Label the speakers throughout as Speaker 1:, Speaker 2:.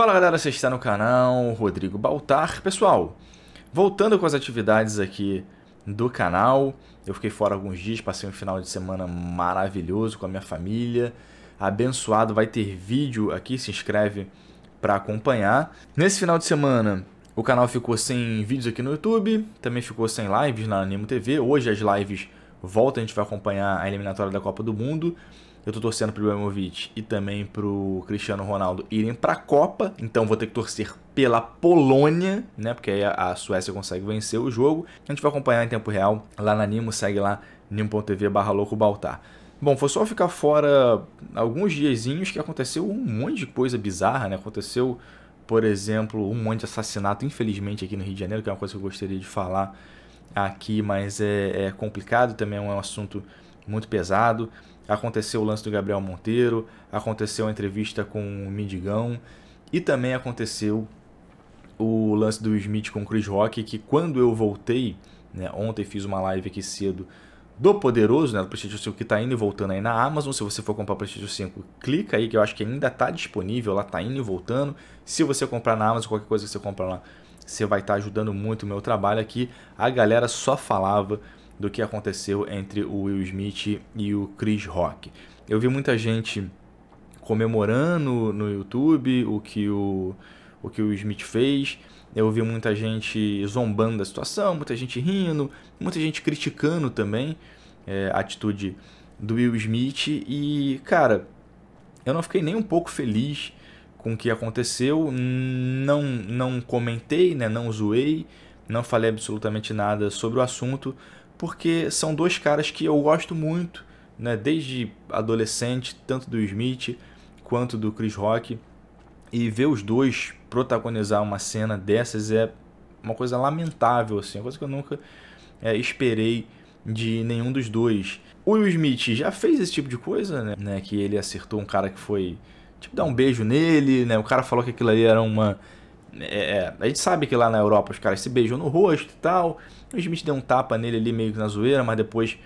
Speaker 1: Fala galera, você está no canal Rodrigo Baltar. Pessoal, voltando com as atividades aqui do canal, eu fiquei fora alguns dias, passei um final de semana maravilhoso com a minha família, abençoado, vai ter vídeo aqui, se inscreve para acompanhar. Nesse final de semana, o canal ficou sem vídeos aqui no YouTube, também ficou sem lives na Animo TV. Hoje as lives voltam, a gente vai acompanhar a eliminatória da Copa do Mundo. Eu tô torcendo pro Ibrahimovic e também pro Cristiano Ronaldo irem pra Copa, então vou ter que torcer pela Polônia, né? Porque aí a Suécia consegue vencer o jogo. A gente vai acompanhar em tempo real lá na Nimo, segue lá nimo.tv barra louco Baltar. Bom, foi só ficar fora alguns diazinhos que aconteceu um monte de coisa bizarra, né? Aconteceu, por exemplo, um monte de assassinato, infelizmente, aqui no Rio de Janeiro, que é uma coisa que eu gostaria de falar aqui, mas é, é complicado, também é um assunto muito pesado. Aconteceu o lance do Gabriel Monteiro, aconteceu a entrevista com o Mindigão e também aconteceu o lance do Smith com o Chris Rock, que quando eu voltei, né, ontem fiz uma live aqui cedo do Poderoso, né, do PlayStation 5 que está indo e voltando aí na Amazon. Se você for comprar o PlayStation 5, clica aí que eu acho que ainda está disponível, lá está indo e voltando. Se você comprar na Amazon, qualquer coisa que você comprar lá, você vai estar tá ajudando muito o meu trabalho aqui. A galera só falava do que aconteceu entre o Will Smith e o Chris Rock. Eu vi muita gente comemorando no YouTube o que o, o que o Smith fez. Eu vi muita gente zombando da situação, muita gente rindo, muita gente criticando também é, a atitude do Will Smith. E, cara, eu não fiquei nem um pouco feliz com o que aconteceu. Não, não comentei, né, não zoei, não falei absolutamente nada sobre o assunto, porque são dois caras que eu gosto muito, né, desde adolescente, tanto do Smith quanto do Chris Rock, e ver os dois protagonizar uma cena dessas é uma coisa lamentável, assim, uma coisa que eu nunca é, esperei de nenhum dos dois. O Will Smith já fez esse tipo de coisa, né? né que ele acertou um cara que foi tipo dar um beijo nele, né? O cara falou que aquilo ali era uma é, é, a gente sabe que lá na Europa os caras se beijam no rosto e tal. O Smith deu um tapa nele ali meio que na zoeira, mas depois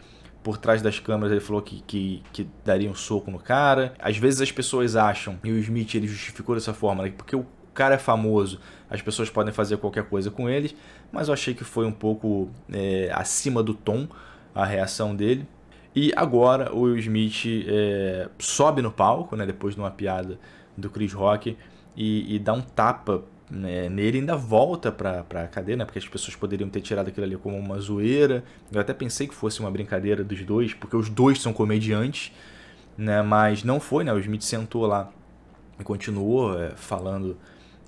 Speaker 1: por trás das câmeras ele falou que, que, que, daria um soco no cara. Às vezes as pessoas acham, e o Smith ele justificou dessa forma, né, porque o cara é famoso, as pessoas podem fazer qualquer coisa com eles, mas eu achei que foi um pouco é, acima do tom a reação dele. E agora o Smith é, sobe no palco, né, depois de uma piada do Chris Rock, e, e dá um tapa né, nele ainda volta pra, pra cadeia, né? Porque as pessoas poderiam ter tirado aquilo ali como uma zoeira. Eu até pensei que fosse uma brincadeira dos dois, porque os dois são comediantes, né? Mas não foi, né? O Smith sentou lá e continuou é, falando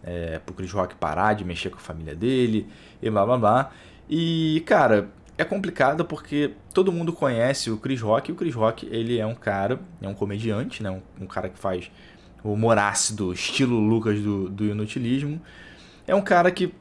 Speaker 1: é, pro Chris Rock parar de mexer com a família dele e blá blá blá. E, cara, é complicado porque todo mundo conhece o Chris Rock e o Chris Rock, ele é um cara, é um comediante, né? Um, um cara que faz humor ácido, estilo Lucas do, do inutilismo. É um cara que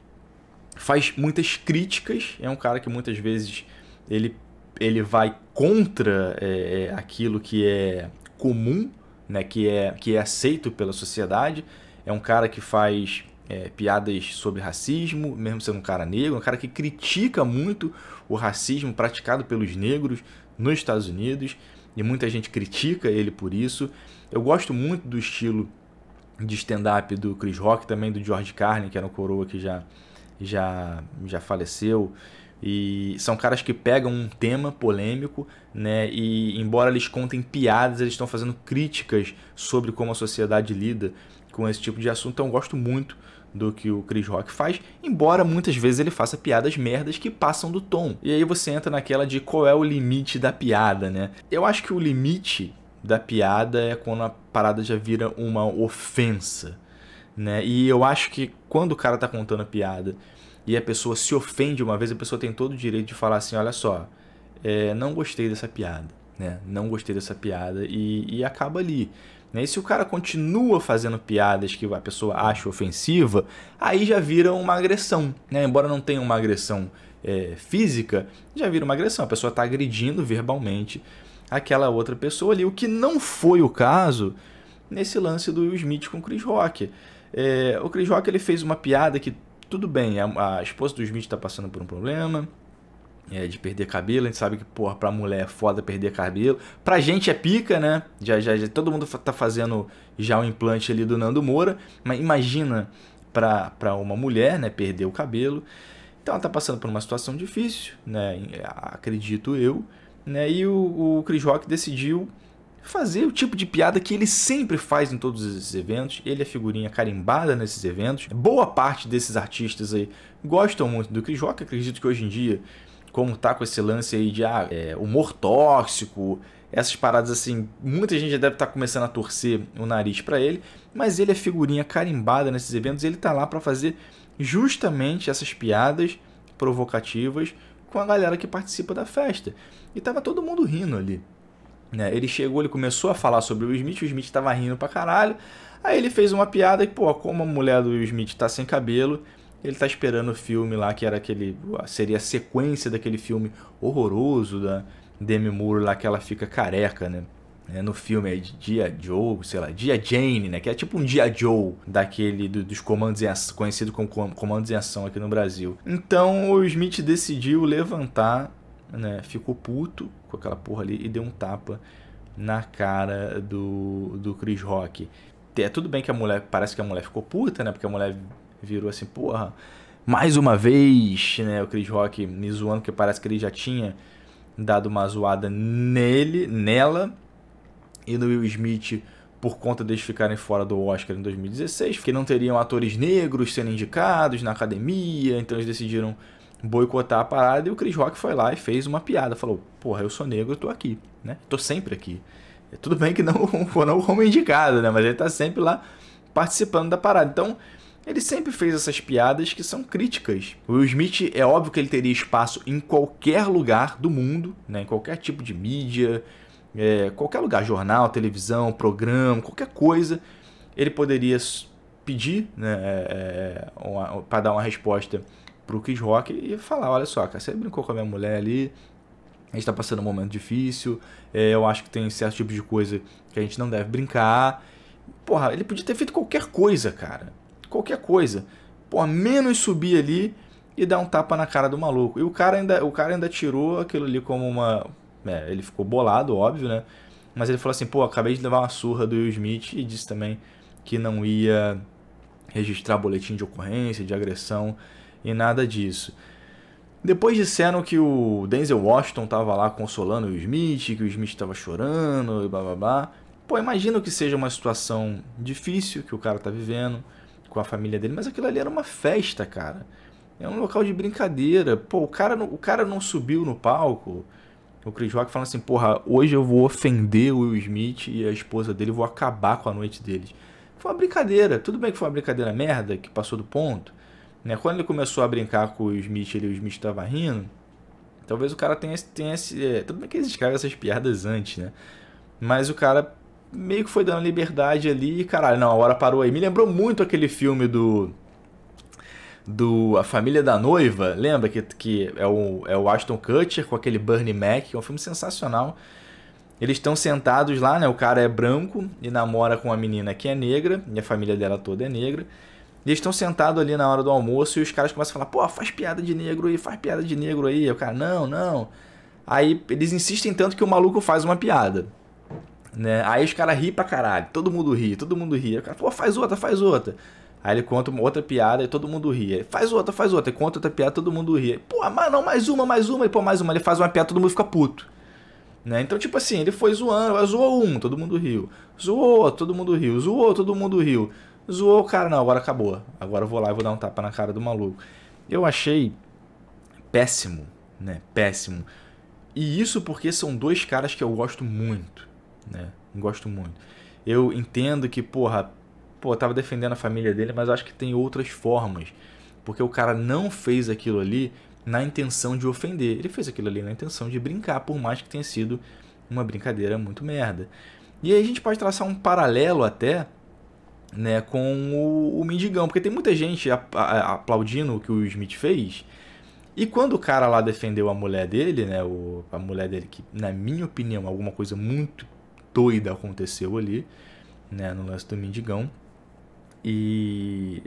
Speaker 1: faz muitas críticas, é um cara que muitas vezes ele, ele vai contra é, é, aquilo que é comum, né, que, é, que é aceito pela sociedade. É um cara que faz é, piadas sobre racismo, mesmo sendo um cara negro, um cara que critica muito o racismo praticado pelos negros nos Estados Unidos e muita gente critica ele por isso. Eu gosto muito do estilo de stand-up do Chris Rock, também do George Carlin, que era um coroa que já, já, já faleceu. E são caras que pegam um tema polêmico, né? E embora eles contem piadas, eles estão fazendo críticas sobre como a sociedade lida com esse tipo de assunto. Então eu gosto muito do que o Chris Rock faz, embora muitas vezes ele faça piadas merdas que passam do tom. E aí você entra naquela de qual é o limite da piada, né? Eu acho que o limite da piada é quando a parada já vira uma ofensa, né? E eu acho que quando o cara tá contando a piada e a pessoa se ofende uma vez, a pessoa tem todo o direito de falar assim, olha só, é, não gostei dessa piada, né? Não gostei dessa piada e, e acaba ali. Né? E se o cara continua fazendo piadas que a pessoa acha ofensiva, aí já vira uma agressão. Né? Embora não tenha uma agressão é, física, já vira uma agressão. A pessoa está agredindo verbalmente aquela outra pessoa ali, o que não foi o caso nesse lance do Will Smith com o Chris Rock. É, o Chris Rock ele fez uma piada que, tudo bem, a, a esposa do Smith está passando por um problema, é, de perder cabelo. A gente sabe que, porra, pra mulher é foda perder cabelo. Pra gente é pica, né? Já, já, já todo mundo tá fazendo já o implante ali do Nando Moura. Mas imagina pra, pra uma mulher, né, perder o cabelo. Então ela tá passando por uma situação difícil, né? Acredito eu. Né? E o, o Chris Rock decidiu fazer o tipo de piada que ele sempre faz em todos esses eventos. Ele é figurinha carimbada nesses eventos. Boa parte desses artistas aí gostam muito do Chris Rock. Acredito que hoje em dia como tá com esse lance aí de ah, é, humor tóxico, essas paradas assim, muita gente já deve estar tá começando a torcer o nariz para ele, mas ele é figurinha carimbada nesses eventos, ele tá lá para fazer justamente essas piadas provocativas com a galera que participa da festa. E tava todo mundo rindo ali. Né? Ele chegou, ele começou a falar sobre o Smith, o Smith tava rindo pra caralho. Aí ele fez uma piada que, pô, como a mulher do Will Smith tá sem cabelo, ele tá esperando o filme lá, que era aquele. Seria a sequência daquele filme horroroso da Demi Moore lá, que ela fica careca, né? É, no filme é Dia Joe, sei lá, Dia Jane, né? Que é tipo um Dia Joe daquele do, dos comandos em ação, conhecido como comandos em ação aqui no Brasil. Então o Smith decidiu levantar, né? Ficou puto com aquela porra ali e deu um tapa na cara do, do Chris Rock. É tudo bem que a mulher, parece que a mulher ficou puta, né? Porque a mulher virou assim, porra, mais uma vez, né, o Chris Rock me zoando, que parece que ele já tinha dado uma zoada nele, nela, e no Will Smith por conta deles ficarem fora do Oscar em 2016, porque não teriam atores negros sendo indicados na academia, então eles decidiram boicotar a parada e o Chris Rock foi lá e fez uma piada, falou: "Porra, eu sou negro, eu tô aqui, né? Tô sempre aqui". Tudo bem que não foram como indicado, né, mas ele tá sempre lá participando da parada. Então, ele sempre fez essas piadas que são críticas. O Will Smith é óbvio que ele teria espaço em qualquer lugar do mundo, né, em qualquer tipo de mídia, é, qualquer lugar, jornal, televisão, programa, qualquer coisa, ele poderia pedir né, é, é para dar uma resposta pro Chris Rock e falar, olha só, cara, você brincou com a minha mulher ali, a gente está passando um momento difícil, é, eu acho que tem certo tipo de coisa que a gente não deve brincar. Porra, ele podia ter feito qualquer coisa, cara qualquer coisa. Pô, menos subir ali e dar um tapa na cara do maluco. E o cara ainda, o cara ainda tirou aquilo ali como uma. É, ele ficou bolado, óbvio, né? Mas ele falou assim: pô, acabei de levar uma surra do Will Smith e disse também que não ia registrar boletim de ocorrência, de agressão e nada disso. Depois disseram que o Denzel Washington tava lá consolando o Will Smith, que o Smith estava chorando e blá blá blá. Pô, imagino que seja uma situação difícil que o cara tá vivendo com a família dele, mas aquilo ali era uma festa, cara. É um local de brincadeira. Pô, o cara, o cara não subiu no palco. O Chris Rock falando assim, porra, hoje eu vou ofender o Will Smith e a esposa dele, vou acabar com a noite deles. Foi uma brincadeira. Tudo bem que foi uma brincadeira merda, que passou do ponto. Né? Quando ele começou a brincar com o Smith, ele, o Smith tava rindo. Talvez o cara tenha, tenha esse. É, tudo bem que eles escrevem essas piadas antes, né? Mas o cara meio que foi dando liberdade ali e caralho, não, a hora parou aí. Me lembrou muito aquele filme do. Do A Família da Noiva, lembra? Que, que é, o, é o Ashton Kutcher com aquele Bernie Mac, é um filme sensacional. Eles estão sentados lá, né? O cara é branco e namora com uma menina que é negra, e a família dela toda é negra. E eles estão sentados ali na hora do almoço e os caras começam a falar: pô, faz piada de negro aí, faz piada de negro aí. E o cara, não, não. Aí eles insistem tanto que o maluco faz uma piada. Né? Aí os caras riem pra caralho, todo mundo ri, todo mundo ri. Aí o cara, pô, faz outra, faz outra. Aí ele conta uma outra piada e todo mundo ri. Aí, faz outra, faz outra. Ele conta outra piada todo mundo ri. Pô, mas não, mais uma, mais uma. E pô, mais uma. Ele faz uma piada todo mundo fica puto. Né? Então, tipo assim, ele foi zoando, zoou um, todo mundo riu. Zoou, todo mundo riu. Zoou, todo mundo riu. Zoou, cara, não, agora acabou. Agora eu vou lá e vou dar um tapa na cara do maluco. Eu achei péssimo, né? Péssimo. E isso porque são dois caras que eu gosto muito né? Gosto muito. Eu entendo que, porra, pô, tava defendendo a família dele, mas acho que tem outras formas. Porque o cara não fez aquilo ali na intenção de ofender. Ele fez aquilo ali na intenção de brincar, por mais que tenha sido uma brincadeira muito merda. E aí a gente pode traçar um paralelo até né, com o, o Mendigão, porque tem muita gente aplaudindo o que o Smith fez. E quando o cara lá defendeu a mulher dele, né, o, a mulher dele, que na minha opinião, alguma coisa muito doida aconteceu ali, né, no lance do mendigão. E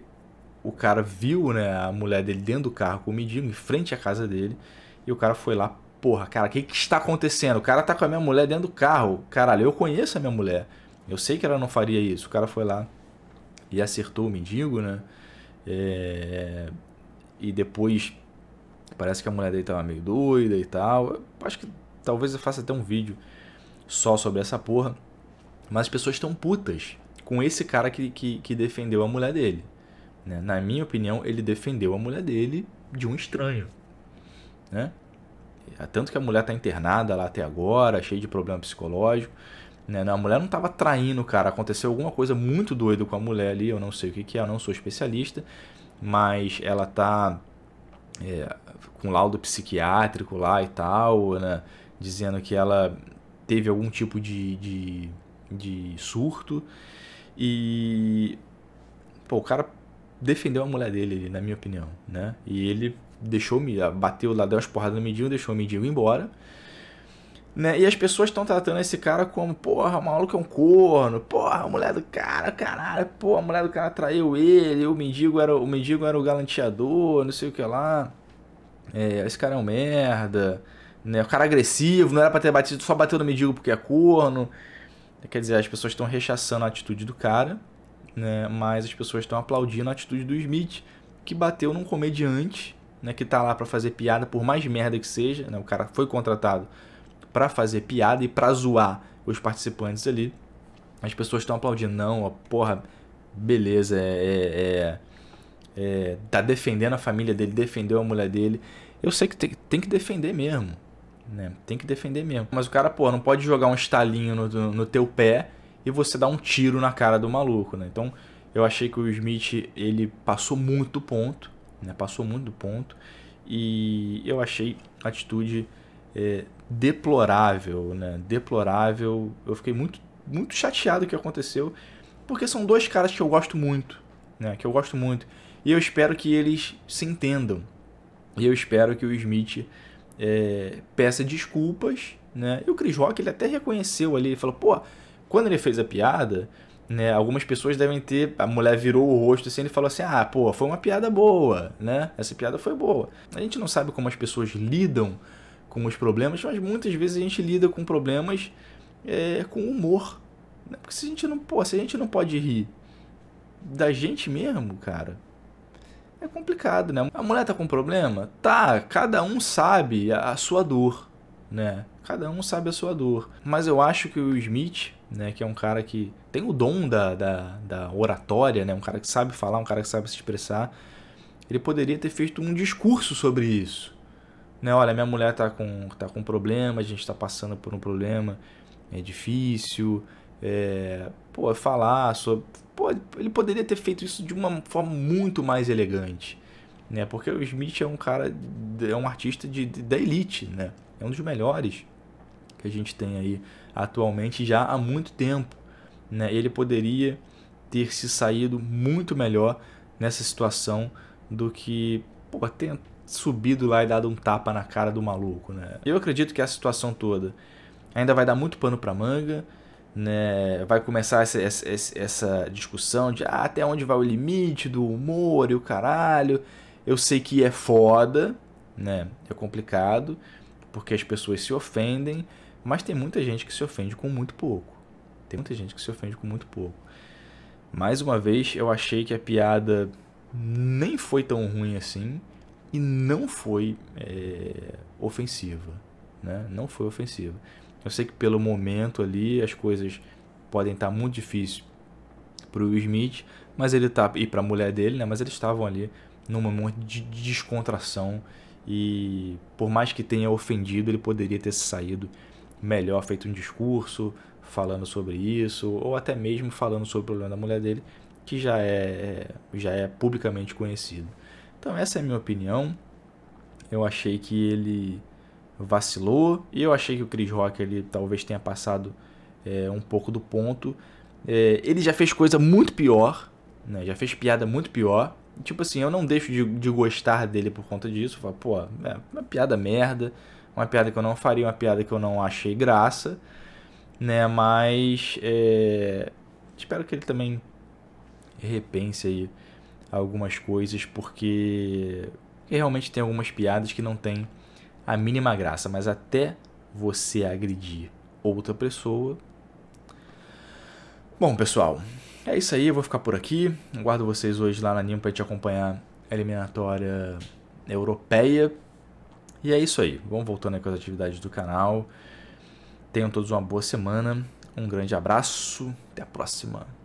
Speaker 1: o cara viu, né, a mulher dele dentro do carro com o mendigo, em frente à casa dele, E o cara foi lá, porra, cara, o que, que está acontecendo? O cara tá com a minha mulher dentro do carro. Caralho, eu conheço a minha mulher. Eu sei que ela não faria isso. O cara foi lá e acertou o mendigo, né? É... E depois parece que a mulher dele tava meio doida e tal. Eu acho que talvez eu faça até um vídeo só sobre essa porra. Mas as pessoas estão putas com esse cara que, que, que defendeu a mulher dele. Né? Na minha opinião, ele defendeu a mulher dele de um estranho. Né? Tanto que a mulher tá internada lá até agora, cheia de problema psicológico. Né? A mulher não estava traindo o cara. Aconteceu alguma coisa muito doida com a mulher ali. Eu não sei o que, que é, eu não sou especialista. Mas ela tá é, com laudo psiquiátrico lá e tal, né? Dizendo que ela teve algum tipo de, de, de surto. E. Pô, o cara defendeu a mulher dele, na minha opinião, né? E ele deixou me bateu lá, deu umas porradas no mendigo, deixou o mendigo embora. Né? E as pessoas estão tratando esse cara como, porra, o maluco é um corno, porra, a mulher do cara, caralho, porra, a mulher do cara traiu ele, o mendigo era o mendigo era o galanteador, não sei o que lá. É, esse cara é um merda, né? O cara agressivo, não era para ter batido, só bateu no mendigo porque é corno. Quer dizer, as pessoas estão rechaçando a atitude do cara, né? Mas as pessoas estão aplaudindo a atitude do Smith, que bateu num comediante, né, que tá lá para fazer piada por mais merda que seja, né? O cara foi contratado para fazer piada e para zoar os participantes ali. As pessoas estão aplaudindo, não, ó, porra, beleza, é, é, é, é, tá defendendo a família dele, defendeu a mulher dele. Eu sei que tem, tem que defender mesmo, né? Tem que defender mesmo. Mas o cara, pô, não pode jogar um estalinho no, no teu pé e você dar um tiro na cara do maluco, né? Então, eu achei que o Smith, ele passou muito ponto, né? Passou muito ponto. E eu achei a atitude é, deplorável, né? Deplorável. Eu fiquei muito, muito chateado o que aconteceu, porque são dois caras que eu gosto muito, né? Que eu gosto muito. E eu espero que eles se entendam. E eu espero que o Smith é, peça desculpas, né? E o Chris Rock ele até reconheceu ali, ele falou, pô, quando ele fez a piada, né? Algumas pessoas devem ter. A mulher virou o rosto assim e falou assim: Ah, pô, foi uma piada boa, né? Essa piada foi boa. A gente não sabe como as pessoas lidam com os problemas, mas muitas vezes a gente lida com problemas é, com humor. Né? Porque se a gente não, pô, se a gente não pode rir da gente mesmo, cara, é complicado, né? A mulher tá com problema? Tá, cada um sabe a, sua dor, né? Cada um sabe a sua dor. Mas eu acho que o Smith, né, que é um cara que tem o dom da, da, da oratória, né? Um cara que sabe falar, um cara que sabe se expressar, ele poderia ter feito um discurso sobre isso né? Olha, minha mulher tá com, tá com problema, a gente está passando por um problema, é difícil. É, pô, falar sobre. Pô, ele poderia ter feito isso de uma forma muito mais elegante, né? Porque o Smith é um cara, é um artista de, de, da elite, né? É um dos melhores que a gente tem aí atualmente já há muito tempo, né? Ele poderia ter se saído muito melhor nessa situação do que pô, subido lá e dado um tapa na cara do maluco, né? Eu acredito que a situação toda ainda vai dar muito pano para manga, né? Vai começar essa, essa, essa discussão de ah, até onde vai o limite do humor e o caralho. Eu sei que é foda, né? É complicado, porque as pessoas se ofendem, mas tem muita gente que se ofende com muito pouco. Tem muita gente que se ofende com muito pouco. Mais uma vez, eu achei que a piada nem foi tão ruim assim e não foi é, ofensiva, né? Não foi ofensiva. Eu sei que pelo momento ali as coisas podem estar muito difíceis para o Smith, mas ele tá e para a mulher dele, né? Mas eles estavam ali num momento de descontração e por mais que tenha ofendido, ele poderia ter saído melhor, feito um discurso falando sobre isso ou até mesmo falando sobre o problema da mulher dele, que já é já é publicamente conhecido. Então essa é a minha opinião. Eu achei que ele vacilou e eu achei que o Chris Rock ele talvez tenha passado é, um pouco do ponto. É, ele já fez coisa muito pior, né? Já fez piada muito pior. Tipo assim, eu não deixo de, de gostar dele por conta disso. Falo, pô, é uma piada merda, uma piada que eu não faria, uma piada que eu não achei graça, né? Mas é, espero que ele também repense aí algumas coisas, porque realmente tem algumas piadas que não tem a mínima graça, mas até você agredir outra pessoa. Bom, pessoal, é isso aí, eu vou ficar por aqui. Aguardo vocês hoje lá na Nimo para te acompanhar a eliminatória europeia. E é isso aí, vamos voltando com as atividades do canal. Tenham todos uma boa semana, um grande abraço, até a próxima.